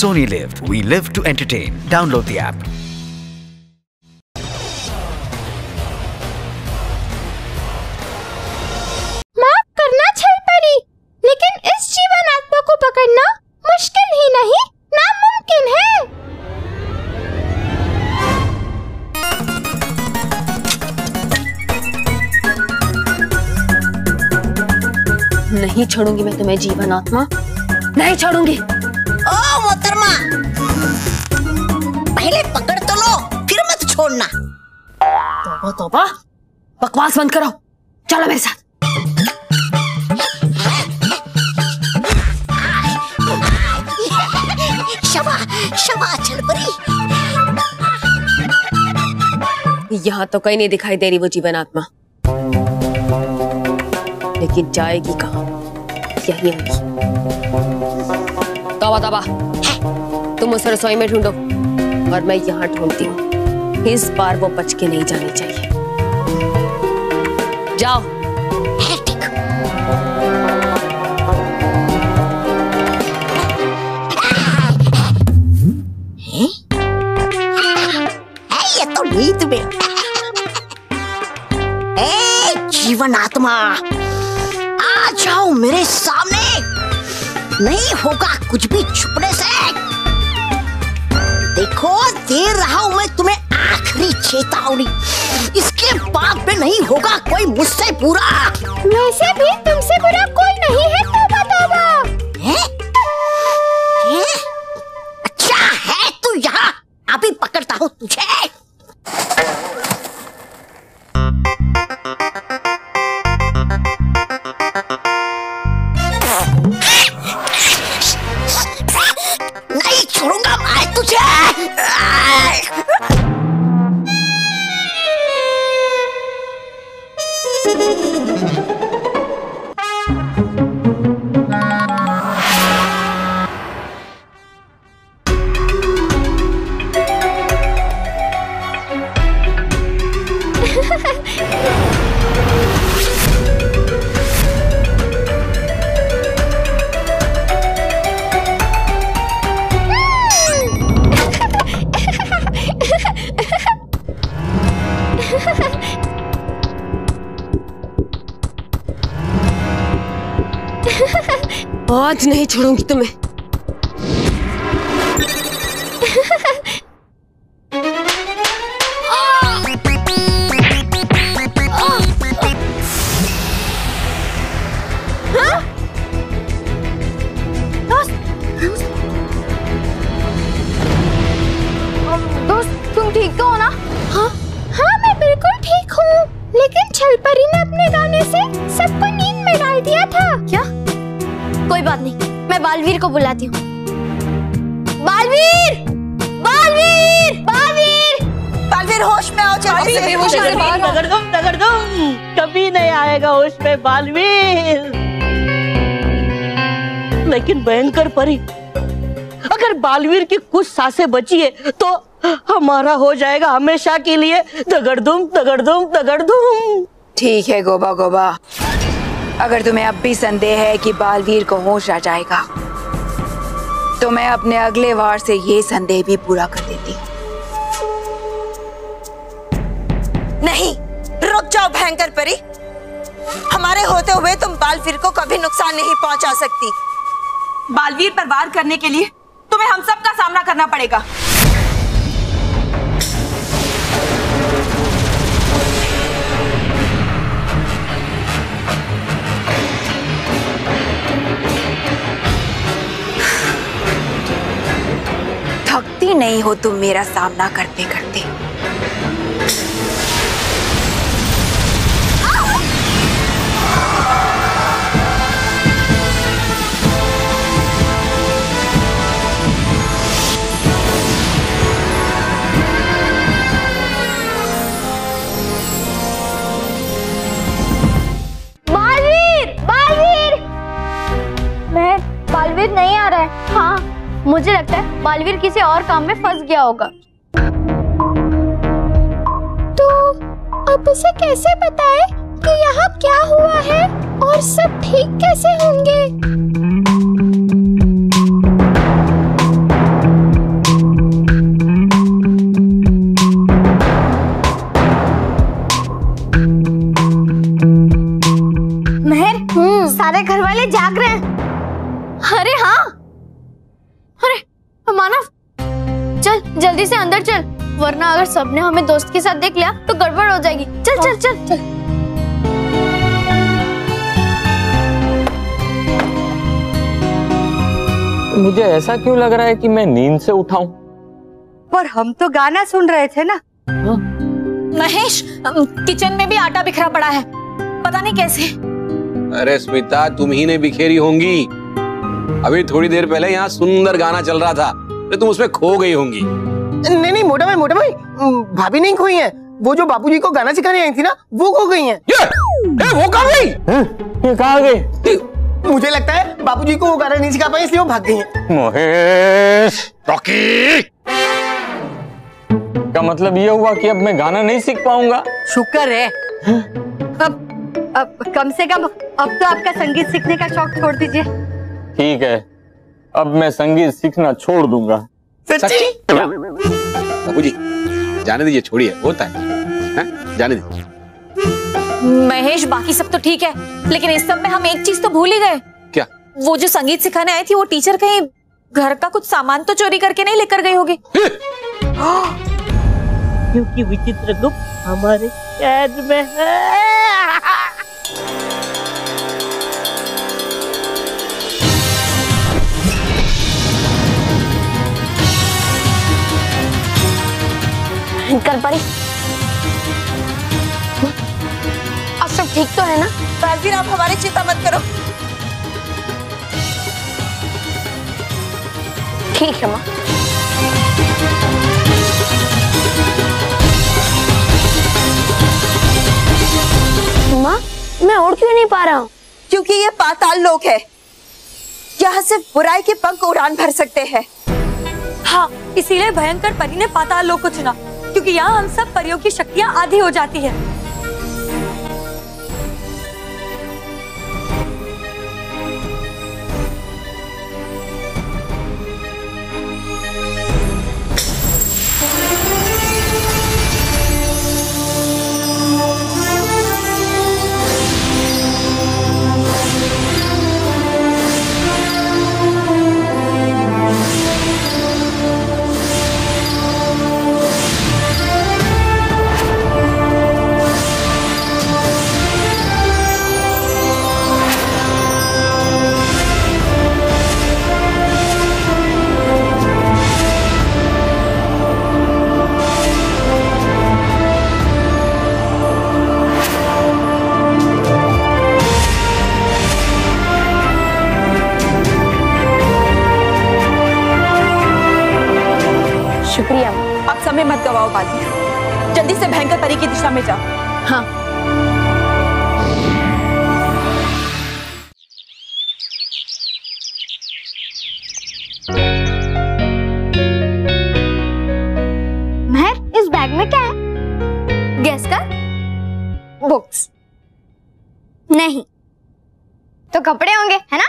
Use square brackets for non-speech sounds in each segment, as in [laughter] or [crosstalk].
Sony Live. We live to entertain. Download the app. माफ़ करना छल परी लेकिन इस जीवन आत्मा को पकड़ना मुश्किल ही नहीं नामुमकिन है नहीं छोड़ूँगी मैं तुम्हें जीवन आत्मा नहीं छोड़ूँगी ओ मोहतरमा पहले पकड़ तो लो फिर मत छोड़ना। तोबा तोबा बकवास बंद करो। चलो मेरे साथ। शबा शबा छल परी। यहाँ तो कहीं नहीं दिखाई दे रही वो जीवन आत्मा। लेकिन जाएगी कहाँ? यही होगी। तोबा तोबा तुम उसे रसोई में ढूंढो, और मैं यहाँ ढूंढती हूँ। इस बार वो बच के नहीं जानी चाहिए। जाओ। है हैं? है तो में। ए जीवन आत्मा आ जाओ मेरे सामने। नहीं होगा, कुछ भी छुपने से। देखो दे रहा हूँ मैं तुम्हें आखिरी चेतावनी। इसके बाद में नहीं होगा, कोई मुझसे बुरा वैसे भी तुमसे बुरा [laughs] आज नहीं छोड़ूँगी तुम्हें। बालवीर को बुलाती हूँ। बालवीर! बालवीर! बालवीर! बालवीर होश में आओ जल्दी से रगड़ दूँ रगड़ दूँ कभी नहीं आएगा होश में बालवीर। लेकिन भयंकर परी अगर बालवीर की कुछ साँसें बची है तो हमारा हो जाएगा हमेशा के लिए दगड़ दूँ दगड़ दूँ दगड़ दूँ ठीक है गोबा गोबा। अगर तुम्हें अब भी संदेह है कि बालवीर को होश आ जाएगा तो मैं अपने अगले वार से ये संदेह भी पूरा कर देती हूँ। नहीं रुक जाओ भयंकर परी। हमारे होते हुए तुम बालवीर को कभी नुकसान नहीं पहुँचा सकती। बालवीर पर वार करने के लिए तुम्हें हम सब का सामना करना पड़ेगा। थकती नहीं हो तुम मेरा सामना करते करते। बालवीर नहीं आ रहा है। हाँ मुझे लगता है बालवीर किसी और काम में फंस गया होगा। तो अब उसे कैसे बताए कि यहाँ क्या हुआ है और सब ठीक कैसे होंगे? जल्दी से अंदर चल वरना अगर सबने हमें दोस्त के साथ देख लिया तो गड़बड़ हो जाएगी। चल चल चल चल। मुझे ऐसा क्यों लग रहा है कि मैं नींद से उठाऊं पर हम तो गाना सुन रहे थे ना। महेश किचन में भी आटा बिखरा पड़ा है। पता नहीं कैसे। अरे स्मिता तुम ही ने बिखेरी होंगी। अभी थोड़ी देर पहले यहाँ सुंदर गाना चल रहा था। तो तुम उसमें खो गई होंगी। नहीं नहीं मोटा भाई मोटा भाई भाभी नहीं खोई है। वो जो बापूजी को गाना सिखाने आई थी ना वो खो गई है। ये, ए, वो कहाँ गई? ये कहाँ गई? मुझे लगता है बापूजी को वो गाना नहीं सिखा पाई इसलिए वो भाग गई हैं। महेश रॉकी का मतलब ये हुआ कि अब मैं गाना नहीं सीख पाऊँगा। शुक्र है? अब अब कम से कम अब तो आपका संगीत सीखने का शौक छोड़ दीजिए। ठीक है। अब मैं संगीत सीखना छोड़ दूँगा। बाबू जी जाने दीजिए छोड़िए होता है। हैं? जाने दीजिए। महेश बाकी सब तो ठीक है लेकिन इस सब में हम एक चीज़ तो भूल ही गए। क्या? वो जो संगीत सिखाने आई थी वो टीचर कहीं घर का कुछ सामान तो चोरी करके नहीं लेकर गई होगी? क्योंकि विचित्र गुप्त हमारे कैद में है। कर पड़ी। अब सब ठीक तो है ना? बालवीर आप हमारी चिंता मत करो। ठीक है माँ। माँ मैं उड़ क्यों नहीं पा रहा हूँ? क्योंकि ये पाताल लोक है। यहाँ सिर्फ़ बुराई के पंख उड़ान भर सकते हैं। हाँ इसीलिए भयंकर परी ने पाताल लोक को चुना। क्योंकि यहाँ हम सब परियों की शक्तियाँ आधी हो जाती है। शुक्रिया। आप समय मत गवाओ बालवीर जल्दी से भयंकर परी की दिशा में जाओ। हाँ। इस बैग में क्या है? गैस का? बुक्स। नहीं। तो कपड़े होंगे है ना?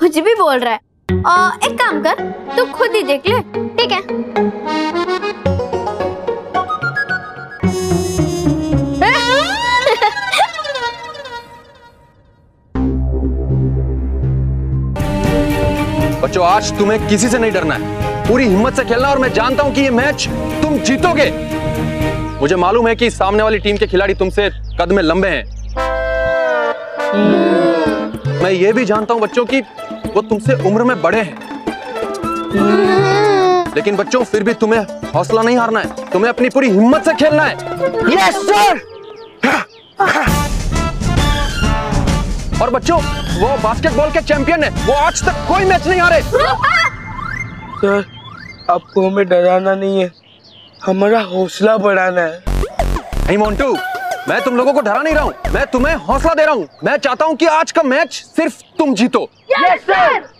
कुछ भी बोल रहा है। आ, एक काम कर तू खुद ही देख ले ठीक है? बच्चों आज तुम्हें किसी से नहीं डरना है। पूरी हिम्मत से खेलना और मैं जानता हूँ कि ये मैच तुम जीतोगे। मुझे मालूम है कि सामने वाली टीम के खिलाड़ी तुमसे कद में लंबे हैं। मैं ये भी जानता हूँ बच्चों कि वो तुमसे उम्र में बड़े हैं। लेकिन बच्चों फिर भी तुम्हें हौसला नहीं हारना है। तुम्हें अपनी पूरी हिम्मत से खेलना है। यस सर और बच्चों वो बास्केटबॉल के चैंपियन है। वो आज तक कोई मैच नहीं हारे। सर आपको हमें डराना नहीं है। हमारा हौसला बढ़ाना है। नहीं मोन्टू मैं तुम लोगों को डरा नहीं रहा हूँ। मैं तुम्हें हौसला दे रहा हूँ। मैं चाहता हूँ कि आज का मैच सिर्फ़ तुम जीतो। यस सर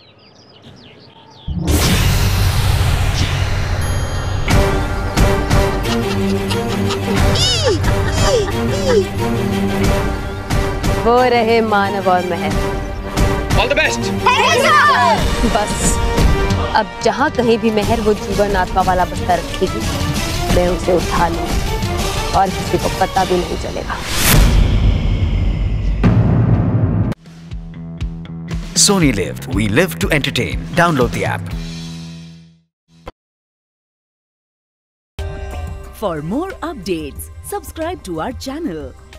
वो रहे मानव और महर ऑल द बेस्ट बस अब जहाँ कहीं भी मेहर वो जीवन आत्मा वाला बस्ता रखेगी मैं उसे उठा लूँगी और किसी को पता भी नहीं चलेगा Sony Live. We live to entertain. Download the app. For more updates, subscribe to our channel,